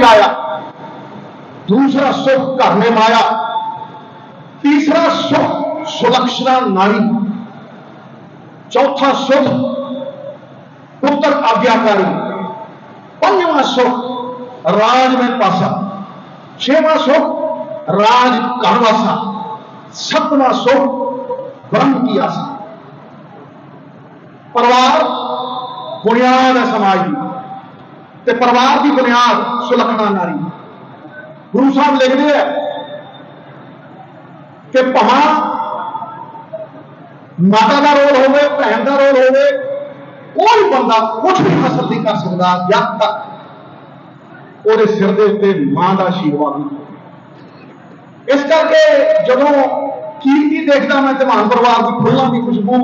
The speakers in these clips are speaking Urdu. لایا دوسرا سکھ گھر میں مایا تیسرا سکھ سلکشنا ناری چوتھا سکھ پتر آگیا کاری پنجواں سکھ راج میں پاسا چھواں سکھ راج گھر واسا ستواں سکھ برہم کی آسا پروار بنیاد ہے سماج کی ਤੇ ਪਰਿਵਾਰ ਦੀ ਬੁਨਿਆਦ ਸੁਲਖਣਾ ਨਾਰੀ ਗੁਰੂ ਸਾਹਿਬ ਲਿਖਦੇ ਆ ਕਿ ਪਹਾ ਮਾਤਾ ਦਾ ਰੋਲ ਹੋਵੇ ਭੈਣ ਦਾ ਰੋਲ ਹੋਵੇ ਕੋਈ ਬੰਦਾ ਕੁਝ ਵੀ ਹਾਸਲ ਨਹੀਂ ਕਰ ਸਕਦਾ ਜਦ ਤੱਕ ਉਹਦੇ ਸਿਰ ਦੇ ਉੱਤੇ ਮਾਂ ਦਾ ਆਸ਼ੀਰਵਾਦ ਨਹੀਂ ਇਸ ਕਰਕੇ ਜਦੋਂ ਕੀਰਤੀ ਦੇਖਦਾ ਮੈਂ ਮਾਨ ਪਰਿਵਾਰ ਦੀ ਫੁੱਲਾਂ ਦੀ ਖੁਸ਼ਬੂ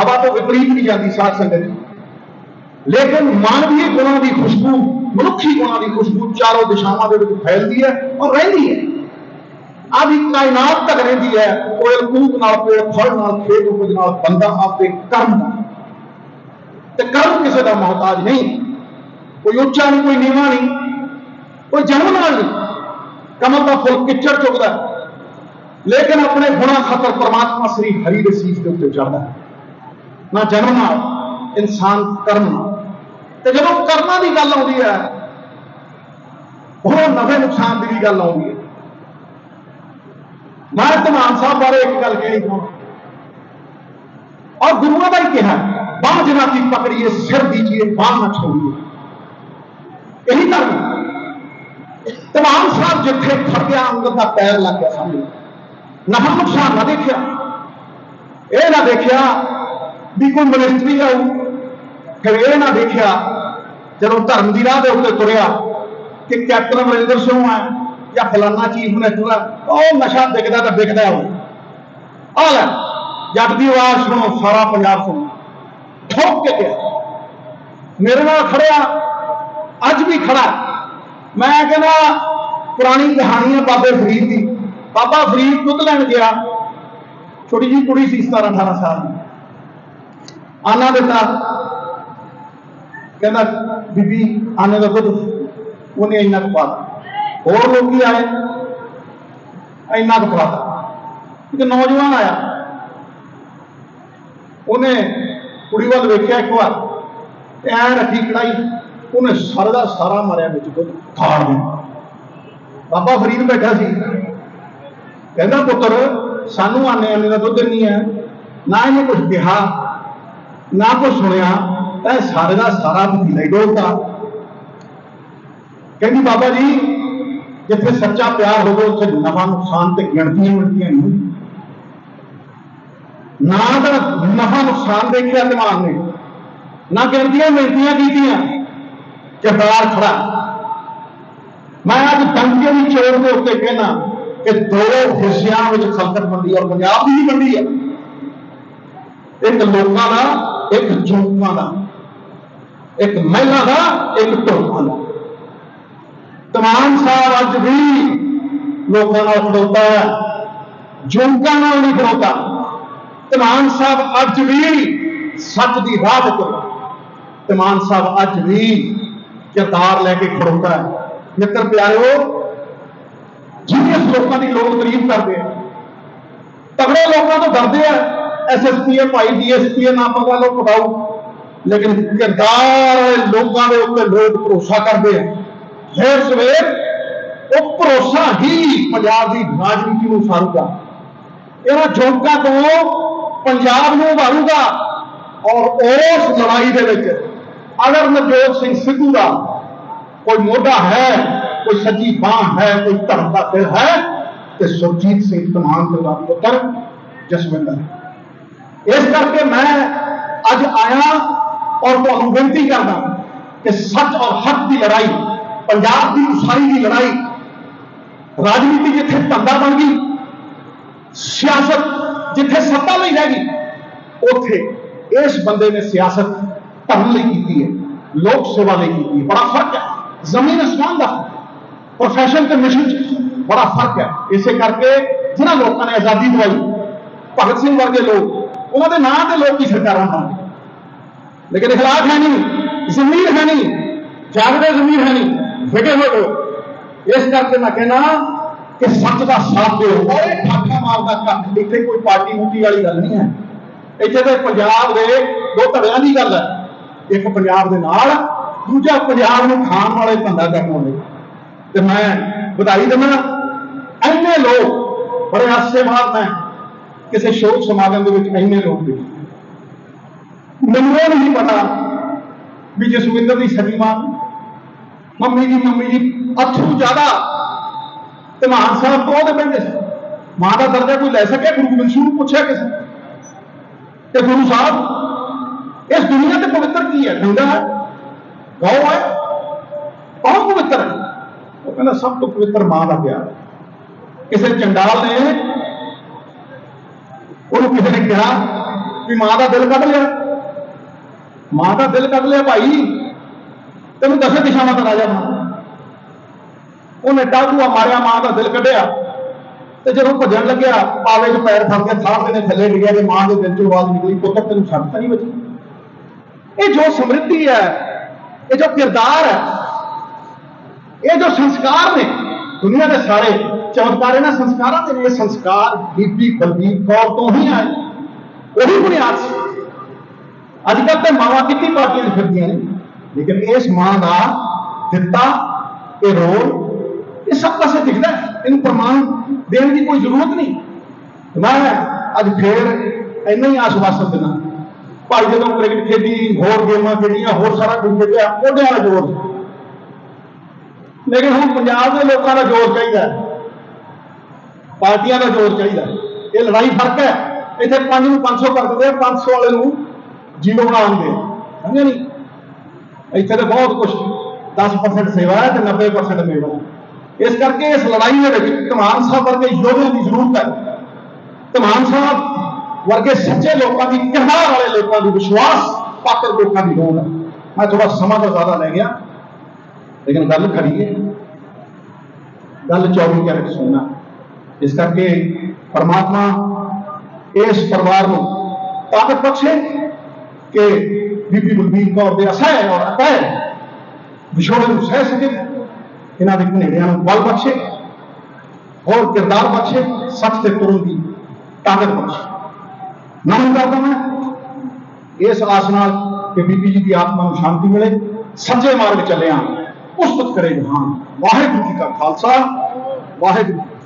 ਹਵਾ ਤੋਂ ਵਿਪਰੀਤ ਨਹੀਂ ਜਾਂਦੀ ਸਾਥ ਸੰਗਤ لیکن مانوی گناہ کی خوشبو منکھی گناہ کی خوشبو چاروں دشاوا پھیلتی ہے اور ہے آدھی کائنات تک رہتی ہے کوئی اوپ نہ پھل نہ کھیت نہ بندہ آتے کرم کرم کسی کا محتاج نہیں کوئی اچا نہیں کوئی نیوا نہیں کوئی جنم نال نہیں کمل کا فل کچڑ چکتا ہے لیکن اپنے گنا خطر پرماتما سری ہری اتنے چڑھتا ہے نہ جنم نال انسان کرم تو جب کرنا بھی گل آئی ہے وہاں نفے نقصان کی بھی گل آئی ہے میں تمام صاحب بارے ایک گل کہی ہوں اور گرو نے کہا باہ جنا کی پکڑیے سر دیجیے باہ نہ چھوڑیے یہی گل تمام صاحب جتنے تھکیا انگل کا پیر لگ گیا سامنے نفع نقصان نہ دیکھا یہ نہ دیکھا بھی کوئی منسٹری آؤ ਫਿਰ ਇਹ ਨਾ ਦੇਖਿਆ ਜਦੋਂ ਧਰਮ ਦੀ ਰਾਹ ਦੇ ਉੱਤੇ ਤੁਰਿਆ ਕਿ ਕੈਪਟਨ ਅਮਰਿੰਦਰ ਸਿੰਘ ਆ ਜਾਂ ਫਲਾਨਾ ਚੀਫ ਮਿਨਿਸਟਰ ਆ ਉਹ ਨਸ਼ਾ ਦਿਖਦਾ ਤਾਂ ਦਿਖਦਾ ਹੋ ਆ ਲੈ ਜੱਟ ਦੀ ਆਵਾਜ਼ ਸੁਣੋ ਸਾਰਾ ਪੰਜਾਬ ਸੁਣੋ ਠੋਕ ਕੇ ਗਿਆ ਮੇਰੇ ਨਾਲ ਖੜਿਆ ਅੱਜ ਵੀ ਖੜਾ ਮੈਂ ਕਹਿੰਦਾ ਪੁਰਾਣੀ ਕਹਾਣੀ ਹੈ ਬਾਬੇ ਫਰੀਦ ਦੀ ਬਾਬਾ ਫਰੀਦ ਦੁੱਧ ਲੈਣ ਗਿਆ ਛੋਟੀ ਜੀ ਕੁੜੀ ਸੀ 17 18 ਸਾਲ ਦੀ ਆਨਾ ਦਿੱਤਾ ਕਹਿੰਦਾ ਬੀਬੀ ਆਨੇ ਦਾ ਦੁੱਧ ਉਹਨੇ ਇੰਨਾ ਕੁ ਪਾਤਾ ਹੋਰ ਲੋਕੀ ਆਏ ਇੰਨਾ ਕੁ ਪਾਤਾ ਇੱਕ ਨੌਜਵਾਨ ਆਇਆ ਉਹਨੇ ਕੁੜੀ ਵੱਲ ਵੇਖਿਆ ਇੱਕ ਵਾਰ ਐ ਰੱਖੀ ਕੜਾਈ ਉਹਨੇ ਸਾਰਾ ਦਾ ਸਾਰਾ ਮਾਰਿਆ ਵਿੱਚ ਦੁੱਧ ਥਾੜ ਦੇ ਬਾਬਾ ਫਰੀਦ ਬੈਠਾ ਸੀ ਕਹਿੰਦਾ ਪੁੱਤਰ ਸਾਨੂੰ ਆਨੇ ਆਨੇ ਦਾ ਦੁੱਧ ਨਹੀਂ ਆ ਨਾ ਇਹਨੇ ਕੁਝ ਕਿਹਾ ਨਾ ਕੁਝ ਸੁਣਿਆ سارے کا سارا لگوا کہ بابا جی جی سچا پیار ہوگا نوا نقصان تو گنتی منتی نہ گنتی ملتی کہ بار کھڑا میں آج دمکی چورے کہنا کہ دو حصوں میں سلکت بنتی ہے اور پنجاب کی ہی بنتی ہے ایک لوگوں کا ਇੱਕ ਜੋਤਾਂ ਦਾ ਇੱਕ ਮਹਿਲਾ ਦਾ ਇੱਕ ਧੋਖਾਂ ਦਾ ਤਮਾਮ ਸਾਹਿਬ ਅੱਜ ਵੀ ਲੋਕਾਂ ਨਾਲ ਖੜੋਤਾ ਹੈ ਜੋਤਾਂ ਨਾਲ ਨਹੀਂ ਖੜੋਤਾ ਤਮਾਮ ਸਾਹਿਬ ਅੱਜ ਵੀ ਸੱਚ ਦੀ ਰਾਹ ਤੇ ਤੁਰਦਾ ਤਮਾਮ ਸਾਹਿਬ ਅੱਜ ਵੀ ਕਿਰਦਾਰ ਲੈ ਕੇ ਖੜੋਤਾ ਹੈ ਮਿੱਤਰ ਪਿਆਰਿਓ ਜਿਹੜੇ ਲੋਕਾਂ ਦੀ ਲੋਕ ਤਾਰੀਫ ਕਰਦੇ ਆ ਤਗੜੇ ਲੋਕਾਂ ਤੋਂ ਡਰਦੇ ਆ ایس ایس پی ہے پائی ڈی ایس پی ہے نہ پتا لو پڑھاؤ لیکن کردار لوگوں کے اوپر لوگ بھروسہ کرتے ہیں پھر سویر وہ بھروسہ ہی پنجاب کی راجنیتی میں سارو گا یہ جھونکا تو پنجاب میں ابھاروں گا اور اس لڑائی دے وچ اگر نوجوت سنگھ سدھو کا کوئی موڈا ہے کوئی سچی بان ہے کوئی دھرم کا دل ہے تو سرجیت سنگھ تمام دلوا پتر جسوندر ہے اس کر کے میں اج آیا اور کرنا کہ سچ اور حق کی لڑائی پنجاب کی اسائی کی لڑائی راجنیتی جتھے تندہ بن گئی سیاست جیسے ستا رہ گئی اتے اس بندے نے سیاست درم نہیں کی ہے سیوا لیتی ہے بڑا فرق ہے زمین پروفیشن کے مشن بڑا فرق ہے اسی کر کے جنہ لوگ نے آزادی دوائی بھگت سنگھ ورگے لوگ ਉਹਨਾਂ ਦੇ ਨਾਂ ਤੇ ਲੋਕੀ ਸਰਕਾਰਾਂ ਬਣਾਉਂਦੇ ਲੇਕਿਨ ਇਖਲਾਕ ਹੈ ਨਹੀਂ ਜ਼ਮੀਰ ਹੈ ਨਹੀਂ ਜਾਗਦੇ ਜ਼ਮੀਰ ਹੈ ਨਹੀਂ ਫਿਕੇ ਹੋਏ ਇਸ ਕਰਕੇ ਮੈਂ ਕਹਿੰਦਾ ਕਿ ਸੱਚ ਦਾ ਸਾਥ ਦਿਓ ਔਰ ਠਾਕਾ ਮਾਰਦਾ ਕੱਖ ਇੱਥੇ ਕੋਈ ਪਾਰਟੀ ਮੂਟੀ ਵਾਲੀ ਗੱਲ ਨਹੀਂ ਹੈ ਇੱਥੇ ਤੇ ਪੰਜਾਬ ਦੇ ਦੋ ਧੜਿਆਂ ਦੀ ਗੱਲ ਹੈ ਇੱਕ ਪੰਜਾਬ ਦੇ ਨਾਲ ਦੂਜਾ ਪੰਜਾਬ ਨੂੰ ਖਾਣ ਵਾਲੇ ਧੰਦਾ ਕਰਨ ਵਾਲੇ ਤੇ ਮੈਂ ਵਧਾਈ ਦਿੰਦਾ ਐਨੇ ਲੋਕ ਬੜੇ ਹਾਸੇ ਮਾਰਦੇ ਨੇ کسی شوق سماگم کے شوک سماگ نہیں پتا بھی جسوندر کی سبھی ماں ممی جی ممی جی اتو زیادہ صاحب کو ماں کا درجہ کوئی لے سکے گرو گوبند سنگھ پوچھا کسی کہ گرو صاحب اس دنیا کے پوتر کی ہے ڈنگا ہے گاؤں ہے بہت پوتر ہے وہ کہنا سب تو پوتر ماں کا پیار ہے کسی چنڈال نے وہ بھی ماں کا دل کھ لیا ماں کا دل کٹ لیا بھائی تمہیں دس دشانہ ڈا مارا ماں کا دل کھیا تو جب کجن لگا پاوے پیر فردیا سات دیکھنے چلے نکلے ماں کے دل چواز نکلی کتب تین سب تھی بچی یہ جو سمدھتی ہے یہ جو کردار ہے یہ جو سنسکار نے دنیا کے سارے چمتکارے نہ سنسکار دے سنسکار بیبی بلبی کور تو ہی آئے وہی بنیاد اج کل تو ماوا کتنی پارٹی پھر لیکن اس ماں کا دتا یہ رول یہ سب پاس دکھتا ہے ان پرمان دین کی کوئی ضرورت نہیں میں اج پھر اینا ہی آس دینا بھائی جب کرکٹ کھیلی ہوگی گیم کھیلیاں ہو سارا کچھ کھیلیا وہ جوڑ ਲੇਕਿਨ ਹੁਣ ਪੰਜਾਬ ਦੇ ਲੋਕਾਂ ਦਾ ਜੋਰ ਚਾਹੀਦਾ ਹੈ ਪਾਰਟੀਆਂ ਦਾ ਜੋਰ ਚਾਹੀਦਾ ਇਹ ਲੜਾਈ ਫਰਕ ਹੈ ਇੱਥੇ 5 ਨੂੰ 500 ਕਰ ਦਿੰਦੇ ਆ 500 ਵਾਲੇ ਨੂੰ ਜੀਰੋ ਬਣਾ ਦਿੰਦੇ ਸਮਝਿਆ ਨਹੀਂ ਇੱਥੇ ਤਾਂ ਬਹੁਤ ਕੁਝ 10% ਸੇਵਾ ਹੈ ਤੇ 90% ਮੇਵਾ ਇਸ ਕਰਕੇ ਇਸ ਲੜਾਈ ਦੇ ਵਿੱਚ ਧਮਾਨ ਸਾਹਿਬ ਵਰਗੇ ਯੋਧੇ ਦੀ ਜ਼ਰੂਰਤ ਹੈ ਧਮਾਨ ਸਾਹਿਬ ਵਰਗੇ ਸੱਚੇ ਲੋਕਾਂ ਦੀ ਕਿਰਦਾਰ ਵਾਲੇ ਲੋਕਾਂ ਦੀ ਵਿਸ਼ਵਾਸ ਪਾਤਰ ਲੋਕਾਂ ਦੀ ਲੋੜ ਹੈ ਮੈਂ ਥੋੜਾ ਸਮਾਂ ਤਾਂ ਜ਼ਿਆਦਾ ਲੈ ਗਿਆ لیکن گل کھڑی ہے گل چوبی کر کے اس کر کے پرماتما اس پروار کو طاقت بخشے کہ بی بلبیر کور دے اصہ اور اکہ نو سہ سکے دے کے نو بل بخشے اور کردار بخشے سچ سے پوروں کی طاقت بخشے نمن کرتا میں اس آس بی جی کی آتما شانتی ملے سجے مارگ چلے ہاں اس وقت کرے گا ہاں واحد کا خالصہ واحد